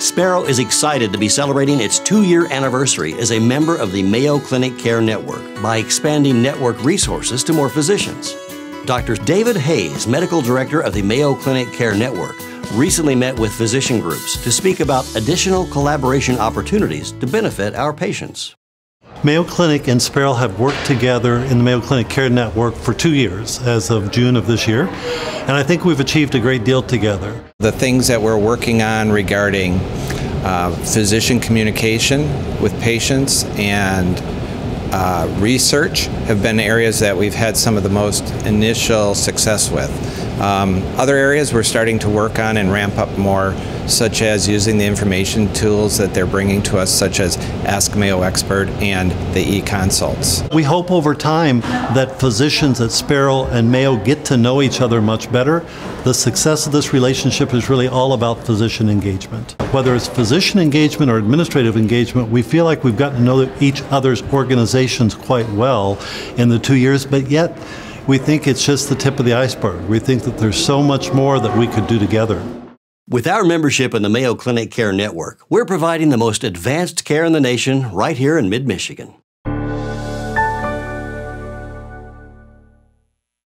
Sparrow is excited to be celebrating its two year anniversary as a member of the Mayo Clinic Care Network by expanding network resources to more physicians. Dr. David Hayes, Medical Director of the Mayo Clinic Care Network, recently met with physician groups to speak about additional collaboration opportunities to benefit our patients. Mayo Clinic and Sparrow have worked together in the Mayo Clinic Care Network for two years as of June of this year, and I think we've achieved a great deal together. The things that we're working on regarding uh, physician communication with patients and uh, research have been areas that we've had some of the most initial success with. Um, other areas we're starting to work on and ramp up more, such as using the information tools that they're bringing to us, such as Ask Mayo Expert and the e-consults. We hope over time that physicians at Sparrow and Mayo get to know each other much better. The success of this relationship is really all about physician engagement. Whether it's physician engagement or administrative engagement, we feel like we've gotten to know each other's quite well in the two years, but yet we think it's just the tip of the iceberg. We think that there's so much more that we could do together. With our membership in the Mayo Clinic Care Network, we're providing the most advanced care in the nation right here in mid Michigan.